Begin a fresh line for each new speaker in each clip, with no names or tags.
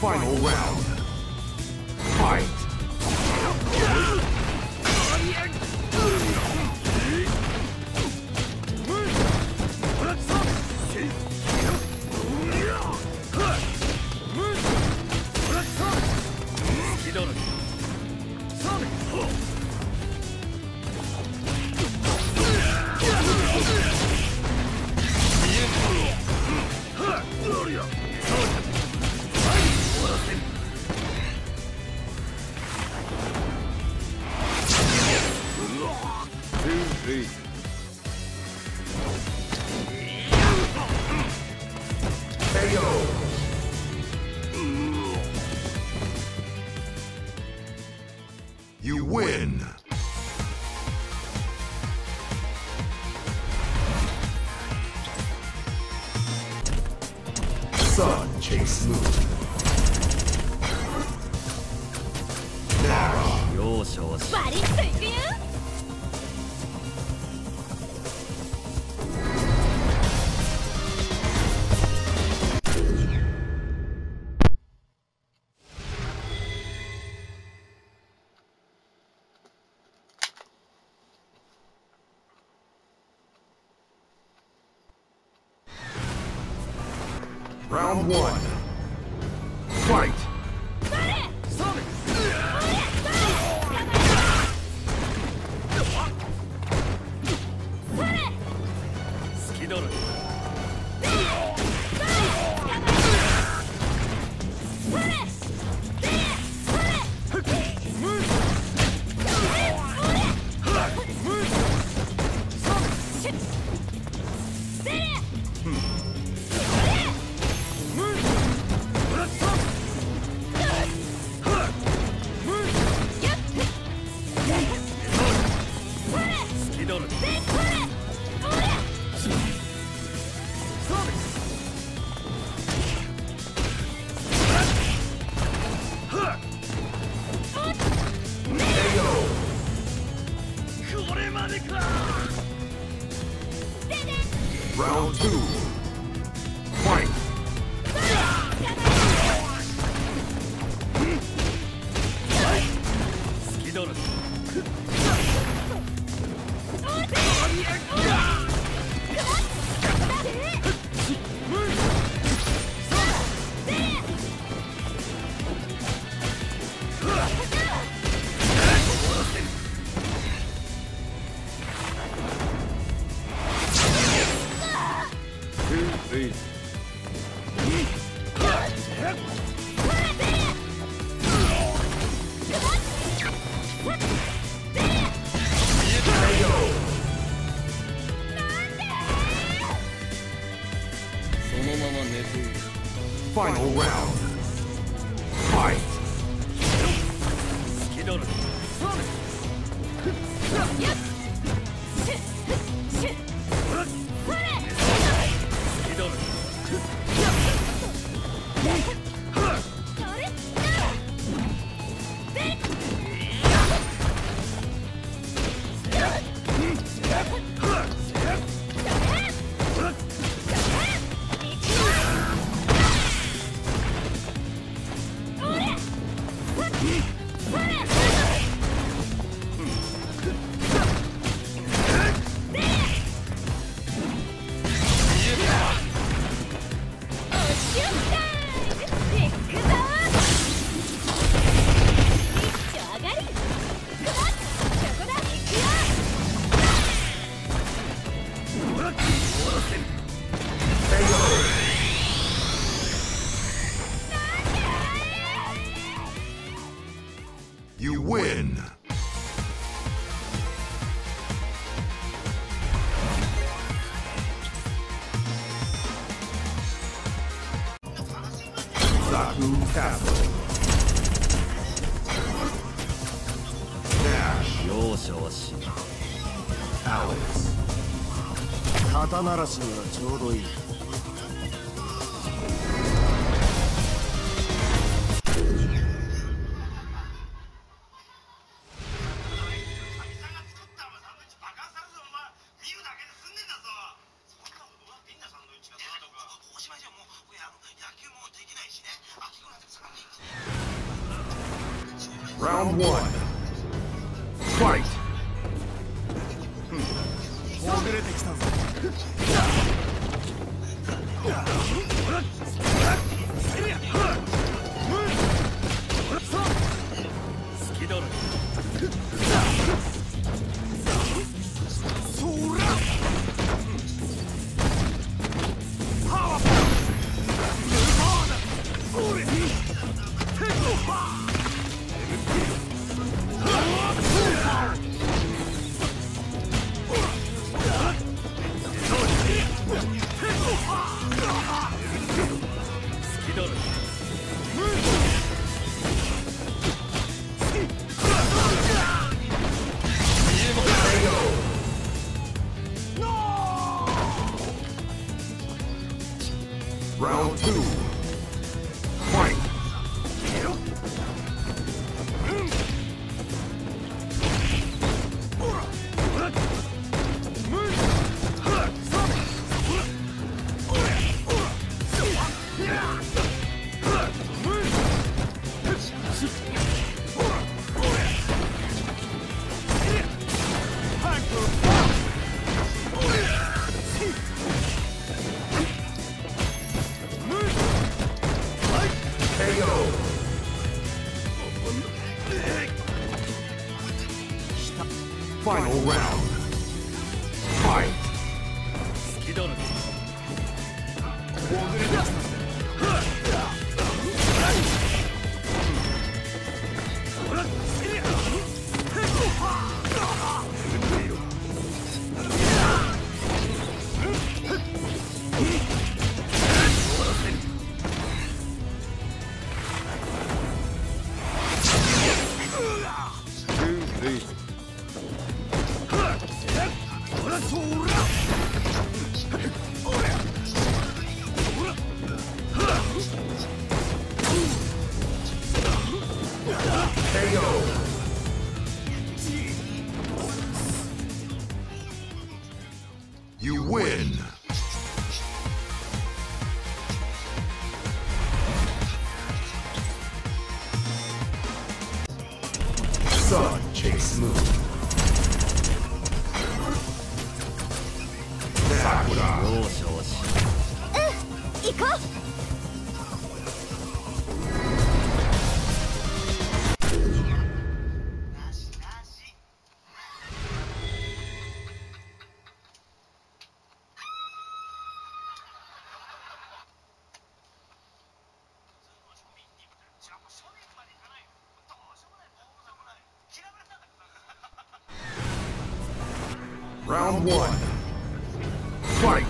Final round.
少々
バリッといくよ
Round two.
嵐にはちょうどいい。
Round one. one. Fight!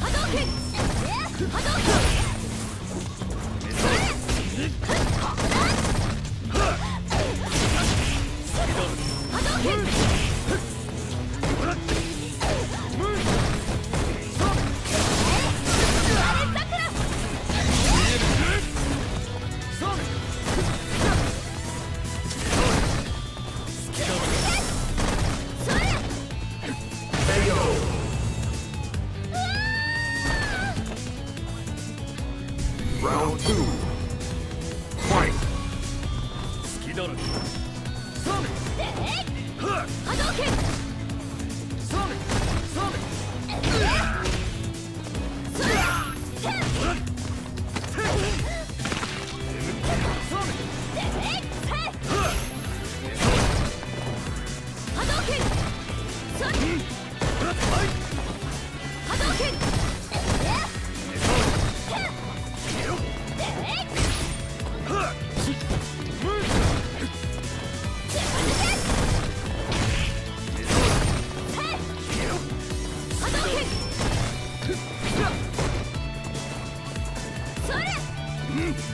Hadouken! Hadouken! それ、
うん。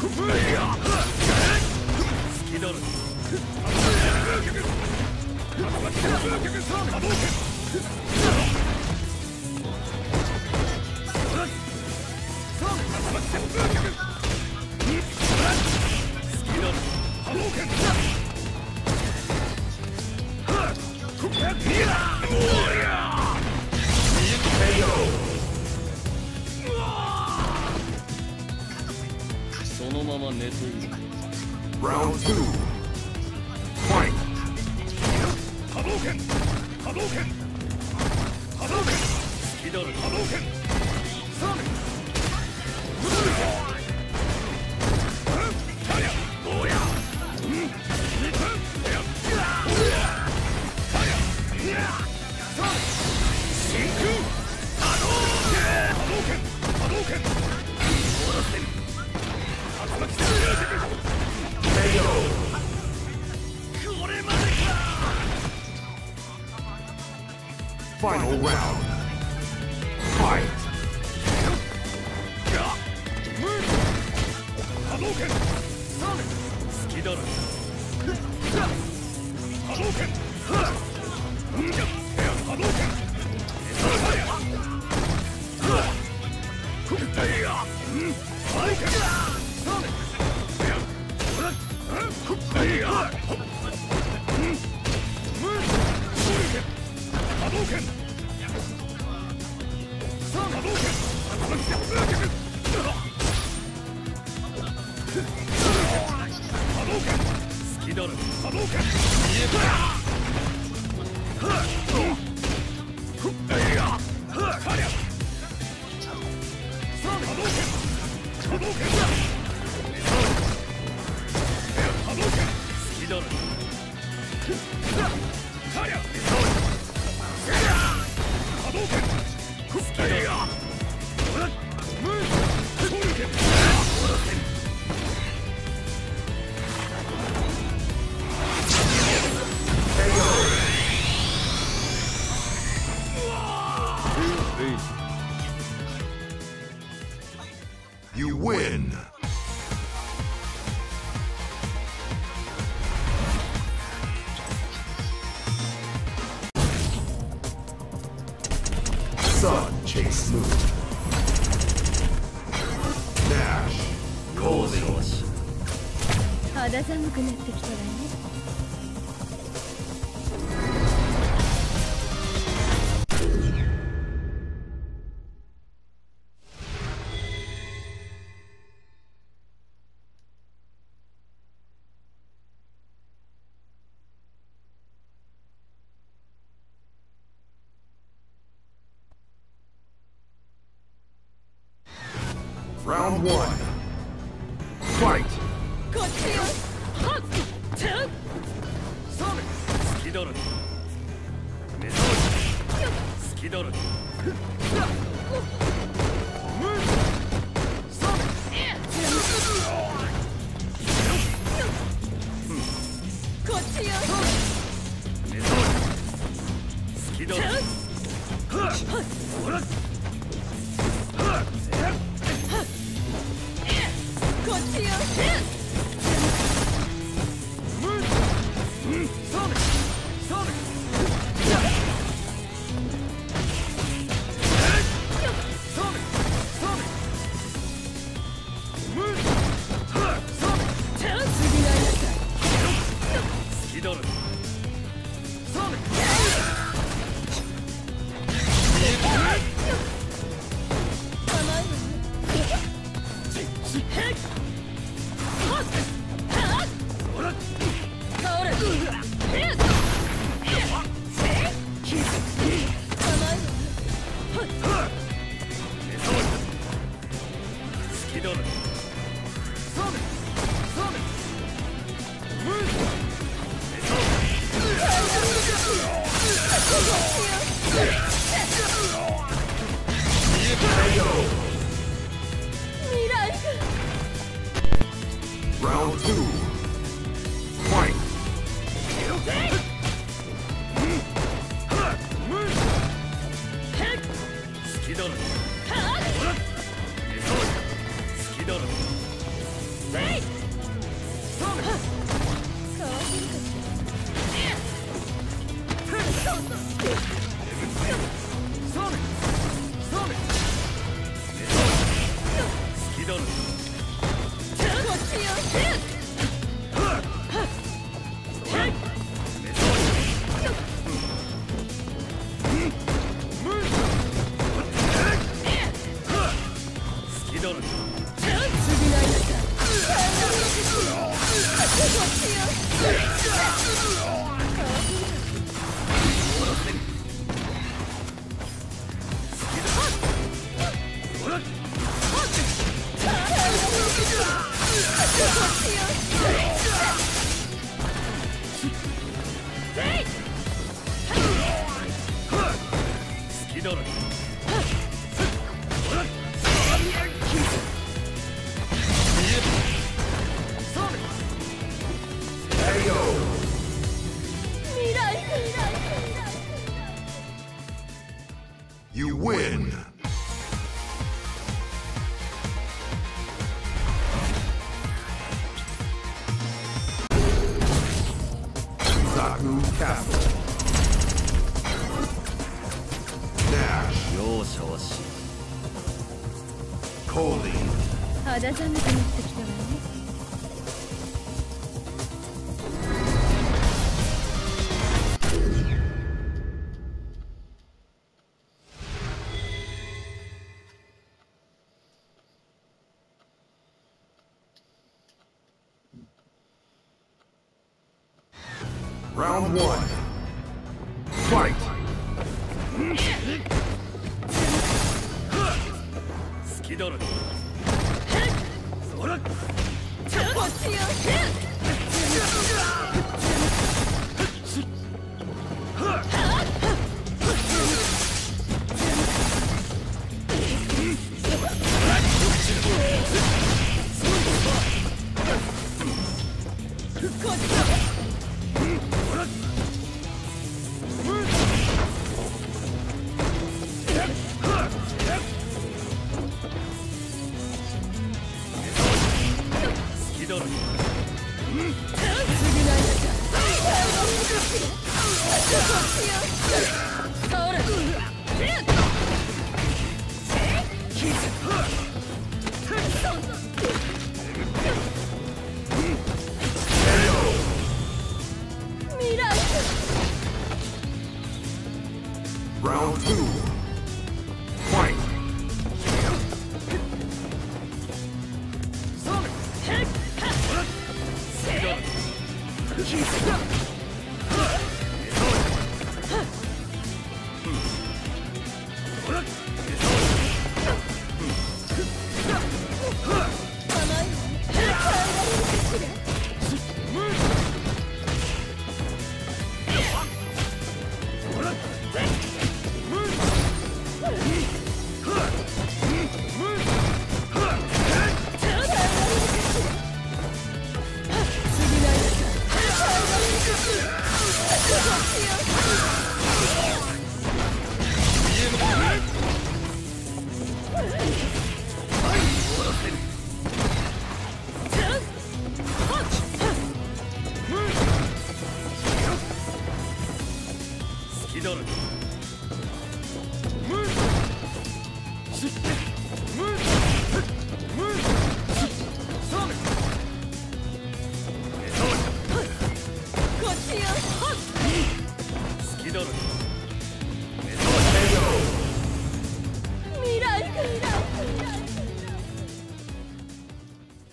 クフ
リア!拳波動拳波動拳
好きだろ
波動拳
さらに
Hadouken!
肌寒くなってきたわね
どろき好きどろ
What's here?
Round one. Fight!
Skidoro. Jesus.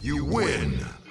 You win!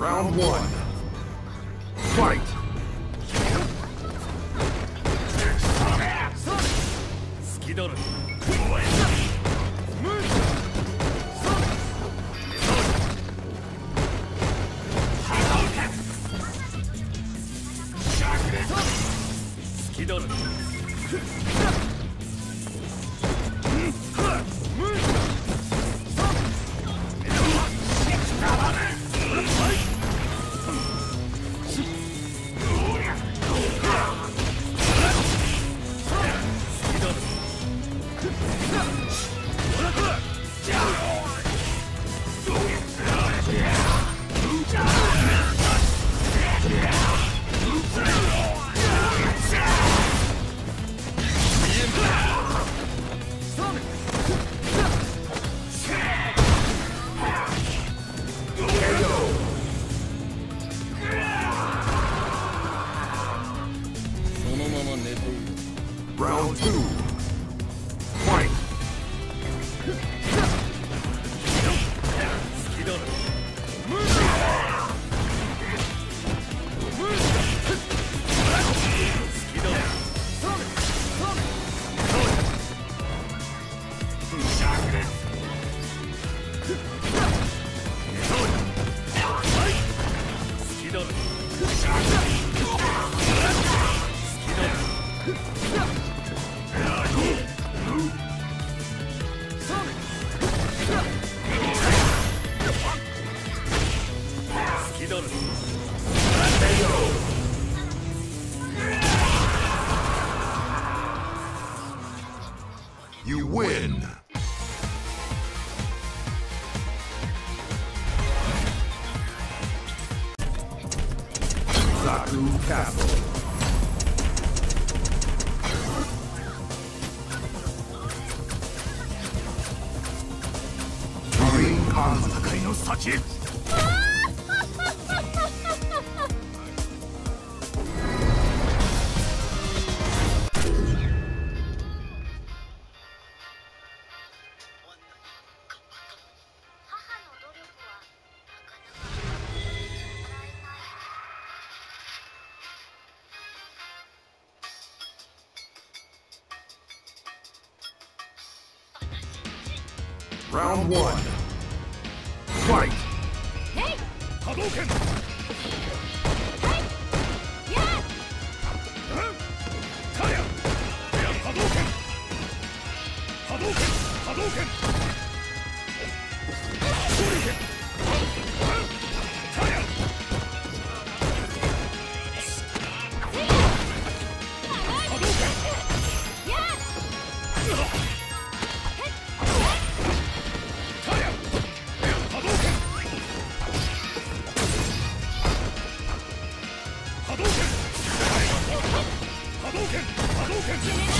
Round one. Fight.
好
Zaku Castle. Green Hanzo. Attention!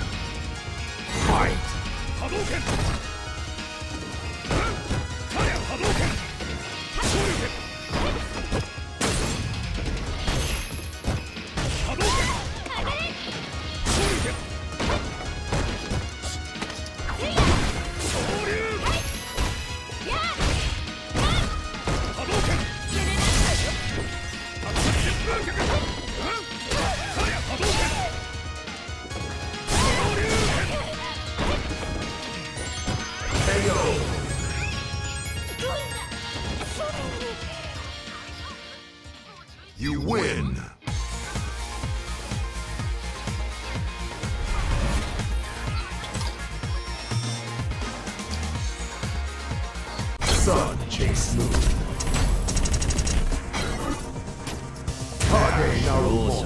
Sun Chase Move. Kage Naruto.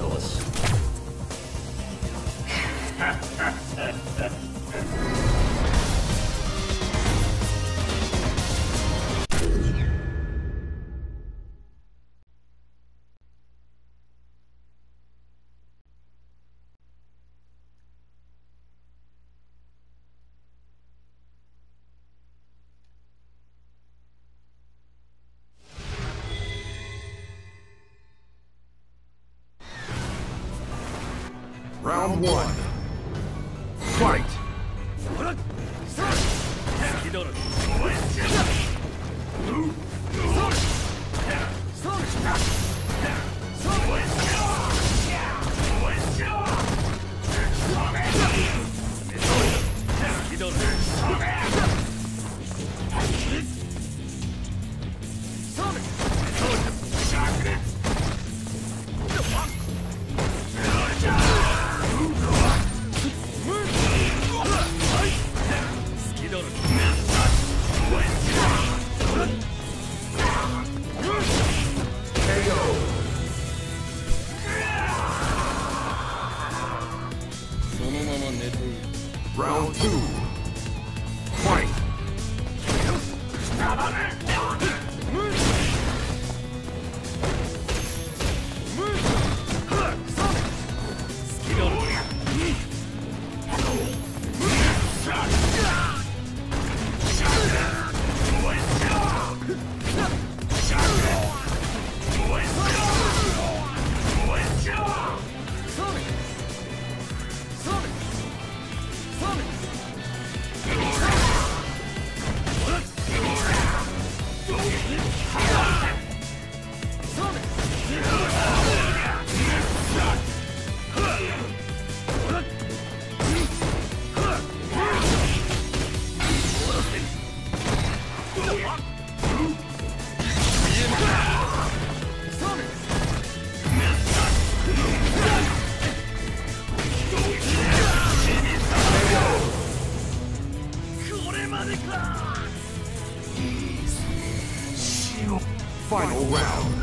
Final
round.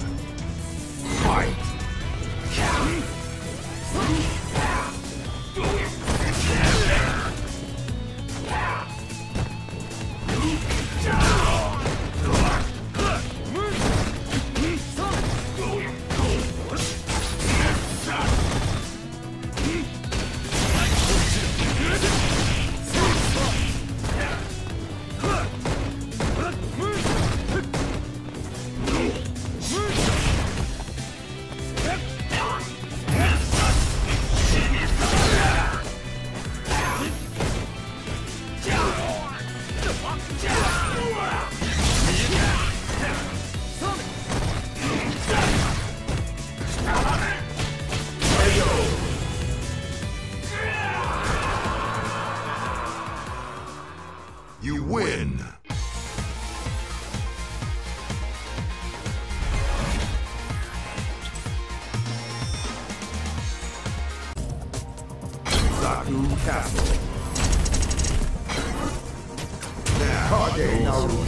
Fight.
Count. I don't.